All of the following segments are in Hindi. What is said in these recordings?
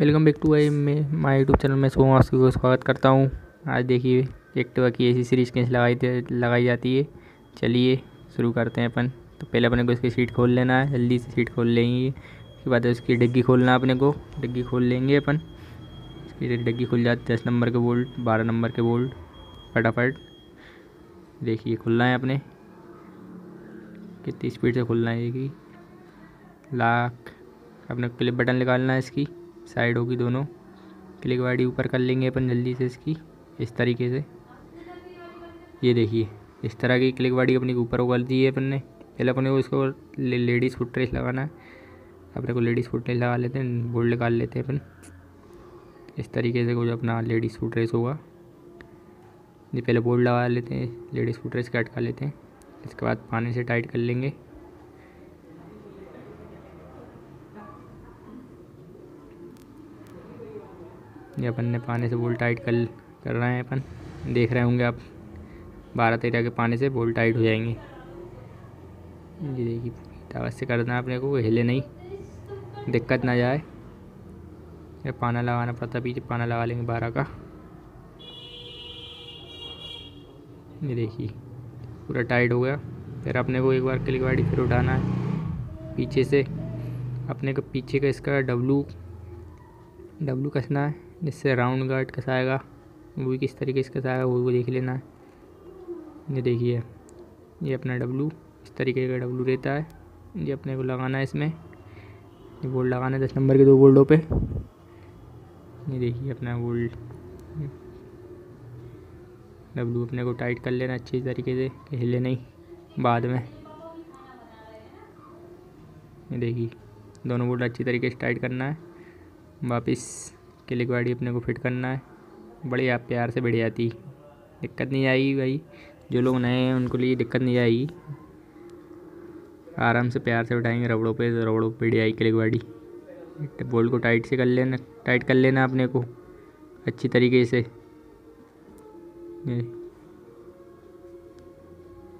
वेलकम बैक टू आई मैं, माय यूट्यूब चैनल, में सोम आपसी को स्वागत करता हूँ। आज देखिए एक्टिवा की ऐसी सीरीज़ कैसे लगाई लगाई जाती है। चलिए, शुरू करते हैं अपन। तो पहले अपने को इसकी सीट खोल लेना है, जल्दी से सीट खोल लेंगे। उसके बाद उसकी डिग्गी खोलना अपने को। डिग्गी खोल लेंगे अपन। इसकी डिग्गी खुल जाती है, दस नंबर के बोल्ट बारह नंबर के बोल्ट फटाफट। देखिए, खुलना है अपने। कितनी स्पीड से खुलना है ये लाख। अपने क्लिप बटन निकालना है इसकी। साइड होगी दोनों। क्लिक वाड़ी ऊपर कर लेंगे अपन जल्दी से इसकी इस तरीके से। ये देखिए इस तरह की क्लिक वाड़ी अपनी ऊपर उगल दी है अपन ने। पहले अपने को इसको ले, लेडीज़ फुट रेस लगाना है। अपने को लेडीज़ फुट रेस लगा लेते हैं बोल्ड निकाल लेते हैं अपन। इस तरीके से कुछ अपना लेडीज़ फुट रेस होगा। ये पहले बोल्ड लगा लेते हैं लेडीज़ फुट रेस का अटका लेते हैं। इसके बाद पानी से टाइट कर लेंगे। ये अपन ने पानी से बोल टाइट कर कर रहे हैं अपन। देख रहे होंगे आप, बारह तेरह के पानी से बोल टाइट हो जाएँगे। ये देखिए ताकत से करना अपने को हिले नहीं। दिक्कत ना जाए। ये पाना लगाना पड़ता पीछे पाना लगा लेंगे बारह का। ये देखिए, पूरा टाइट हो गया। फिर अपने को एक बार क्लिक वाड़ी फिर उठाना है। पीछे से, अपने को पीछे का इसका डब्लू डब्लू कसना है। जिससे राउंड गार्ड कैसा कसाएगा वो भी किस तरीके से कैसा आएगा, वो भी देख लेना है। ये देखिए, ये अपना डब्लू इस तरीके का डब्लू रहता है। ये अपने को लगाना है इसमें। ये बोल्ड लगाना है, दस नंबर के दो बोल्डों पे। ये देखिए अपना बोल्ड। डब्लू अपने को टाइट कर लेना अच्छी तरीके से कि हिले नहीं, बाद में। ये देखिए, दोनों बोल्ड अच्छी तरीके से टाइट करना है। वापस। क्लिक गाड़ी अपने को फिट करना है। बढ़िया प्यार से बढ़ जाती। दिक्कत नहीं आएगी भाई। जो लोग नए हैं, उनको लिए दिक्कत नहीं आएगी। आराम से प्यार से बैठाएँगे रबड़ों पे रबड़ों पे बढ़िया आई क्लिक गाड़ी। बोल्ट को टाइट से कर लेना, टाइट कर लेना अपने को। अच्छी तरीके से। ये।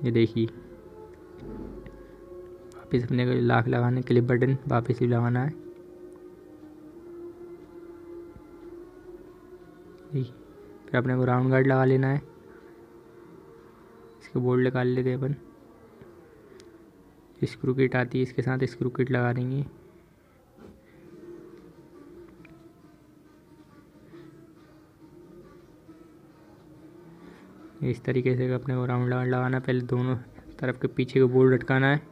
ये देखिए। वापस अपने को लाख लगाने क्लिप बटन वापस लगाना है। फिर अपने को राउंड गार्ड लगा लेना है। इसके बोल्ड निकाल लेते हैं अपन। स्क्रू किट आती है, इसके साथ स्क्रू किट लगा देंगे। इस तरीके से अपने को राउंड गार्ड लगाना पहले दोनों तरफ़ के पीछे को बोल्ड लटकाना है।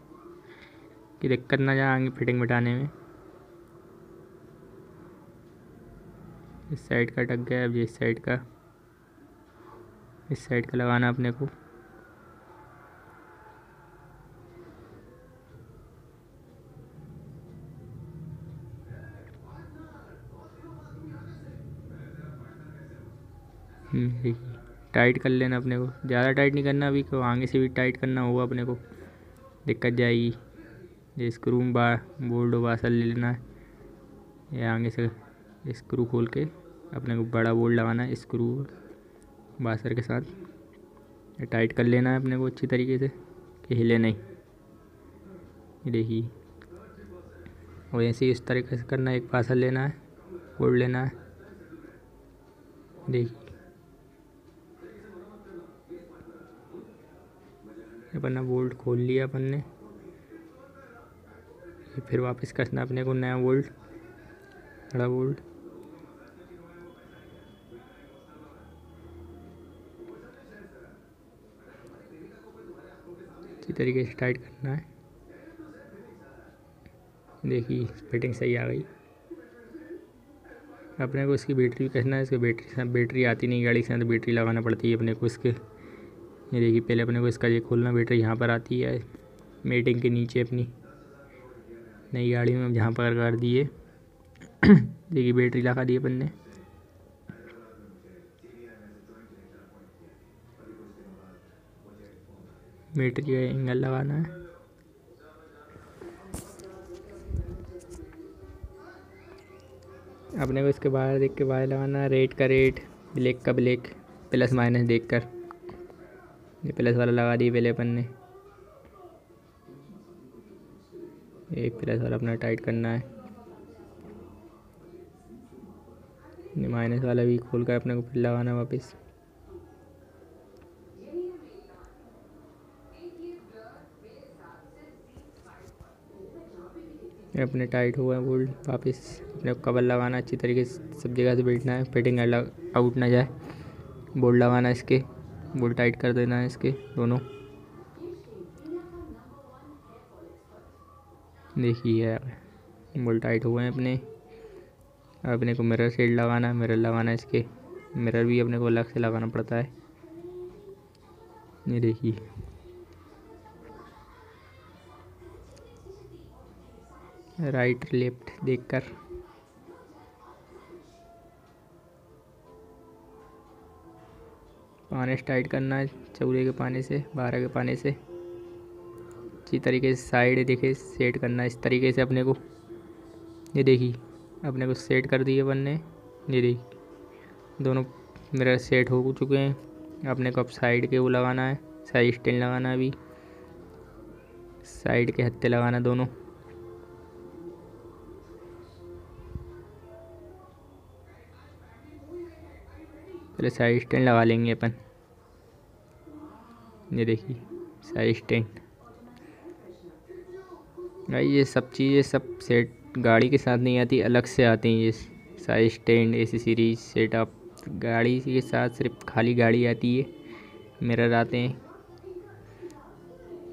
कि दिक्कत ना जाए आगे फिटिंग बिठाने में। इस साइड का टक गया, अब इस साइड का। इस साइड का लगाना अपने को। हम्म, टाइट कर लेना अपने को। ज़्यादा टाइट नहीं करना अभी को आगे से भी टाइट करना होगा अपने को। दिक्कत जाएगी। ये स्क्रू बा बोल्ड वासल ले लेना है। ये आगे से स्क्रू खोल के अपने को बड़ा बोल्ड लगाना है स्क्रू बासर के साथ। टाइट कर लेना है अपने को अच्छी तरीके से, कि हिले नहीं। देखिए। और ऐसे ही इस तरीके से करना है, एक पासर लेना है बोल्ड लेना है। देखिए। अपन बोल्ट खोल लिया अपन ने। फिर वापस कसना अपने को नया बोल्ट बड़ा बोल्ट। तरीके से टाइट करना है। देखिए फिटिंग सही आ गई। अपने को इसकी बैटरी भी कहना है, इसकी बैटरी बैटरी आती नहीं, गाड़ी से तो बैटरी लगाना पड़ती है अपने को इसके। ये देखिए, पहले अपने को इसका ये खोलना बैटरी यहाँ पर आती है मेटिंग के नीचे अपनी। नई गाड़ी में जहाँ पर कर दिए। देखिए बैटरी लगा दी अपन ने। बैटरी का एंगल लगाना है। अपने को इसके बाहर देख के बाहर लगाना है रेड का रेड ब्लैक का ब्लैक प्लस माइनस देख कर। ये प्लस वाला लगा दिए पहले अपन ने। एक प्लस वाला अपना टाइट करना है। माइनस वाला भी खोल कर अपने को फिर लगाना वापस। अपने टाइट हुआ है बोल्ट वापस अपने कवर लगाना, अच्छी तरीके से सब जगह से बैठना है फिटिंग अलग आउट ना जाए। बोल्ट लगाना इसके बोल्ट टाइट कर देना है इसके, दोनों। देखिए बोल्ट टाइट हुए हैं अपने। अपने को मिरर सेट लगाना है मिरर लगाना है इसके। मिरर भी अपने को अलग से लगाना पड़ता है। ये देखिए। राइट लेफ़्ट देखकर। पानी टाइट करना है, चौरे के पानी से, बारह के पानी से। अच्छी तरीके से साइड देखे, सेट करना है, इस तरीके से अपने को। ये देखिए, अपने को सेट कर दिए बनने। ये देखिए, दोनों मेरा सेट हो चुके हैं। अपने को अब साइड के वो लगाना है, साइड स्टैंड लगाना है अभी। साइड के हत्ते लगाना दोनों। पहले साइड स्टैंड लगा लेंगे अपन। ये देखिए, साइड स्टैंड। भाई ये सब चीज़ें सब सेट गाड़ी के साथ नहीं आती, अलग से आती हैं ये side stand, AC series, setup. गाड़ी के साथ सिर्फ़ खाली गाड़ी आती है, मिरर आते हैं।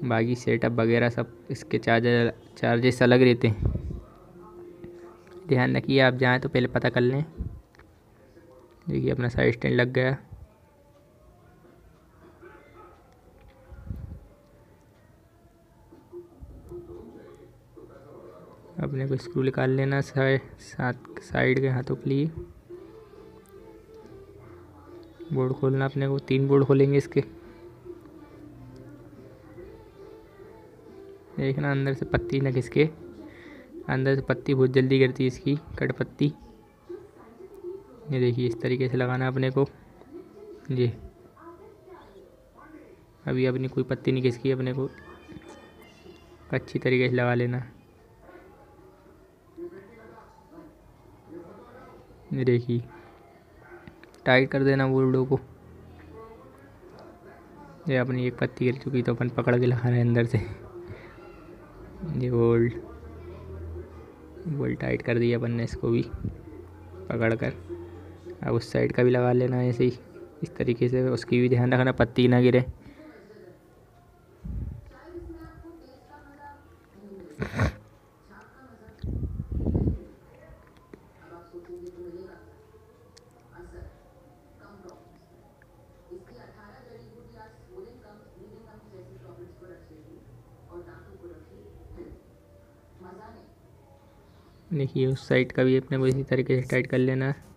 बाकी सेटअप वगैरह सब इसके चार्जर, चार्जेस अलग रहते हैं। ध्यान रखिए, आप जाएँ तो पहले पता कर लें। देखिए, अपना साइड स्टैंड लग गया। अपने को स्क्रू निकाल लेना साथ साइड के हाथों के लिए। बोर्ड खोलना अपने को, तीन बोर्ड खोलेंगे इसके। देखना, अंदर से पत्ती ना खिसके अंदर से पत्ती बहुत जल्दी गिरती है इसकी कट पत्ती ये देखिए, इस तरीके से लगाना है अपने को। जी। अभी अपनी कोई पत्ती नहीं खिसकी अपने को। अच्छी तरीके से लगा लेना। ये देखिए। टाइट कर देना बोल्डो को। ये अपनी एक पत्ती गिर चुकी तो अपन पकड़ के लगा रहे हैं अंदर से। ये बोल्ड बोल्ड टाइट कर दिया अपन ने इसको भी। पकड़ कर। अब उस साइड का भी लगा लेना ऐसे ही। इस तरीके से उसकी भी ध्यान रखना, पत्ती ना गिरे। देखिए, उस साइड का भी अपने को इसी तरीके से टाइट कर लेना। है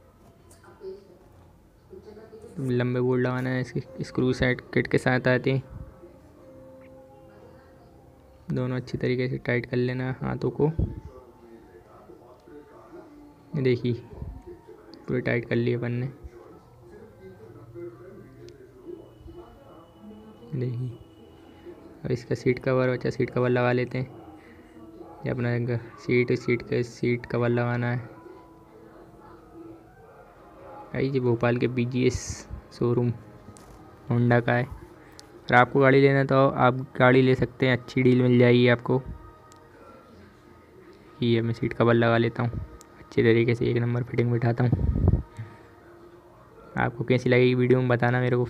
लंबे बोल्ट लगाना है, इसकी स्क्रू साइड किट के साथ आते हैं। दोनों अच्छी तरीके से टाइट कर लेना हाथों को। देखिए, पूरे टाइट कर लिए अपन ने। देखिए, अब इसका सीट कवर अच्छा सीट कवर लगा लेते हैं। ये अपना सीट सीट के सीट कवर लगाना है। आई जी भोपाल के बी शोरूम होंडा का है। और आपको गाड़ी लेना तो आप गाड़ी ले सकते हैं, अच्छी डील मिल जाएगी आपको। ये मैं सीट कवर लगा लेता हूँ, अच्छे तरीके से एक नंबर फिटिंग बिठाता हूँ। आपको कैसी लगेगी वीडियो में बताना मेरे को।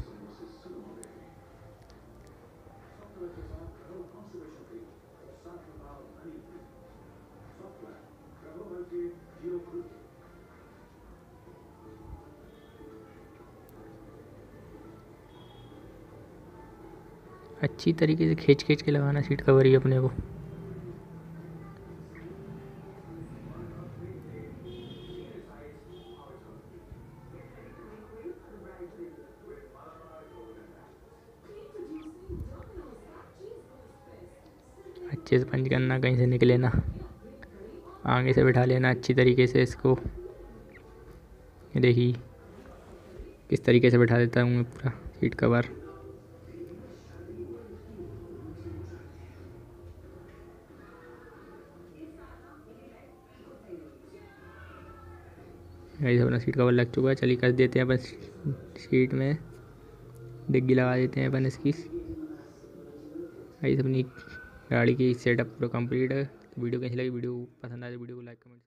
अच्छी तरीके से खींच खींच के लगाना, सीट कवर ही अपने को। अच्छे से पंच करना, कहीं से निकले ना। आगे से बैठा लेना अच्छी तरीके से इसको। देखिए, किस तरीके से बैठा देता हूँ पूरा सीट कवर गाइस अपना सीट कवर लग चुका है, चलिए कस देते हैं अपन सीट में। डिग्गी लगा देते हैं अपन इसकी। गाइस अपनी गाड़ी की सेटअप पूरा कंप्लीट है। वीडियो कैसी लगी? वीडियो पसंद आए तो वीडियो को लाइक कमेंट